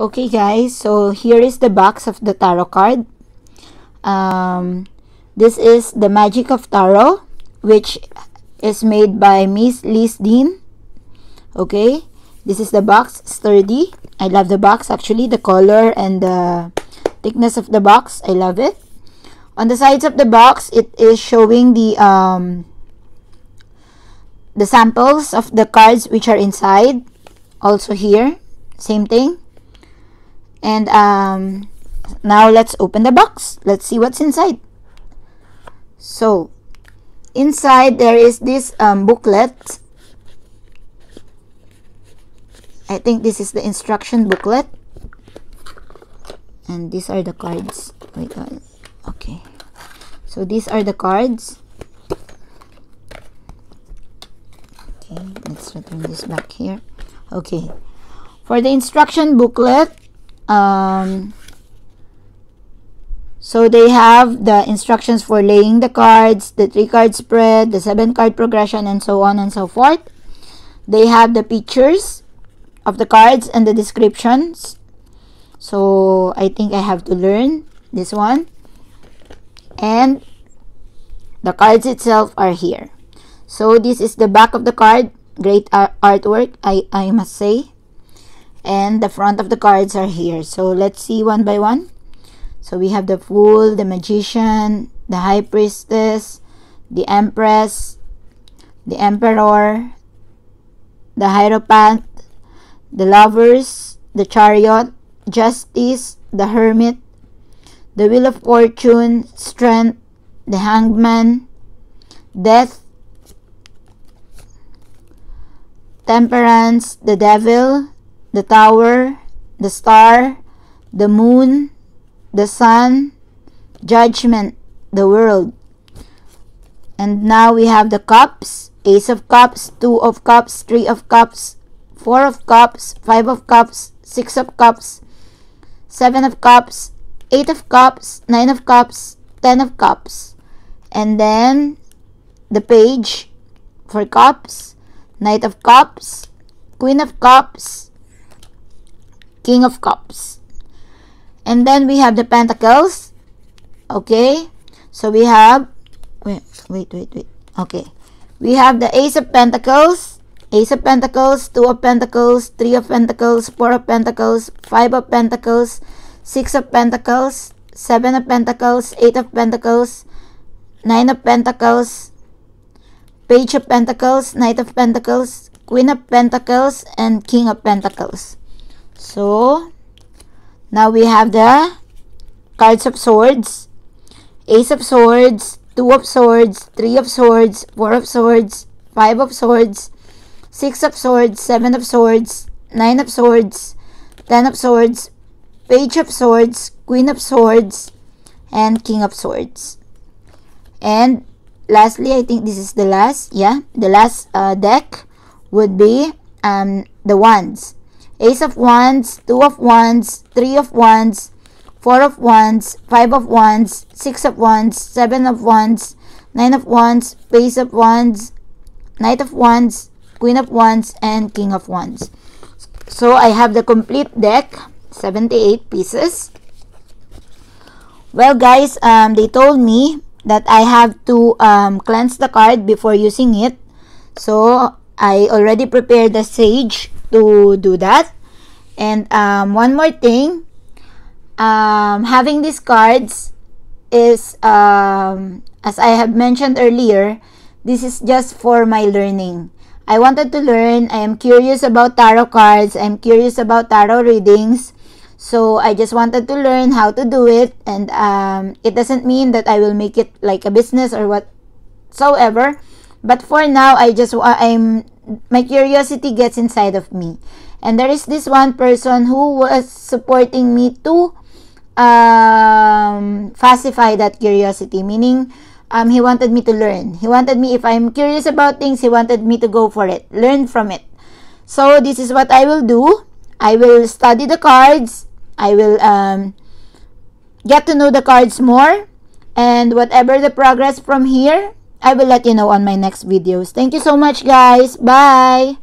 Okay guys, so here is the box of the tarot card. Um, this is the Magic of Tarot, which is made by Miss Liz Dean. Okay, this is the box, sturdy. I love the box actually, the color and the thickness of the box. I love it. On the sides of the box, it is showing the um, the samples of the cards which are inside. Also here, same thing. And um, now let's open the box. Let's see what's inside. So, inside there is this um, booklet. I think this is the instruction booklet. And these are the cards. Wait, uh, okay. So these are the cards. Okay, let's return this back here. Okay. For the instruction booklet, um, so they have the instructions for laying the cards, the three card spread, the seven card progression, and so on and so forth. They have the pictures of the cards and the descriptions. So I think I have to learn this one. And the cards itself are here. So this is the back of the card. Great artwork, I, I must say and the front of the cards are here. So let's see one by one. So we have the fool the magician the high priestess the empress the emperor the hierophant the lovers the chariot justice the hermit the wheel of fortune strength the hangman death temperance the devil the tower, the star, the moon, the sun, judgment, the world. And now we have the cups, ace of cups, two of cups, three of cups, four of cups, five of cups, six of cups, seven of cups, eight of cups, nine of cups, ten of cups. And then the page for cups, knight of cups, queen of cups, King of Cups. And then we have the Pentacles. Okay. So we have, wait, wait, wait, wait. Okay. We have the Ace of Pentacles, Ace of Pentacles, Two of Pentacles, Three of Pentacles, Four of Pentacles, Five of Pentacles, Six of Pentacles, Seven of Pentacles, Eight of Pentacles, Nine of Pentacles, Page of Pentacles, Knight of Pentacles, Queen of Pentacles, and King of Pentacles. So, now we have the cards of swords, ace of swords, two of swords, three of swords, four of swords, five of swords, six of swords, seven of swords, nine of swords, ten of swords, page of swords, queen of swords, and king of swords. And lastly, I think this is the last, yeah, the last uh, deck would be um, the wands. Ace of Wands, Two of Wands, Three of Wands, Four of Wands, Five of Wands, Six of Wands, Seven of Wands, Nine of Wands, Page of Wands, Knight of Wands, Queen of Wands, and King of Wands. So I have the complete deck, 78 pieces. Well guys, um, they told me that I have to um, cleanse the card before using it. So I already prepared the sage to do that. And um, one more thing, um, having these cards is, um, as I have mentioned earlier, this is just for my learning. I wanted to learn. I am curious about tarot cards. I'm curious about tarot readings. So I just wanted to learn how to do it. And um, it doesn't mean that I will make it like a business or whatsoever. But for now, I just I'm my curiosity gets inside of me. And there is this one person who was supporting me to um, that curiosity, meaning um, he wanted me to learn. He wanted me, if I'm curious about things, he wanted me to go for it, learn from it. So this is what I will do. I will study the cards. I will um, get to know the cards more. And whatever the progress from here, I will let you know on my next videos. Thank you so much guys. Bye!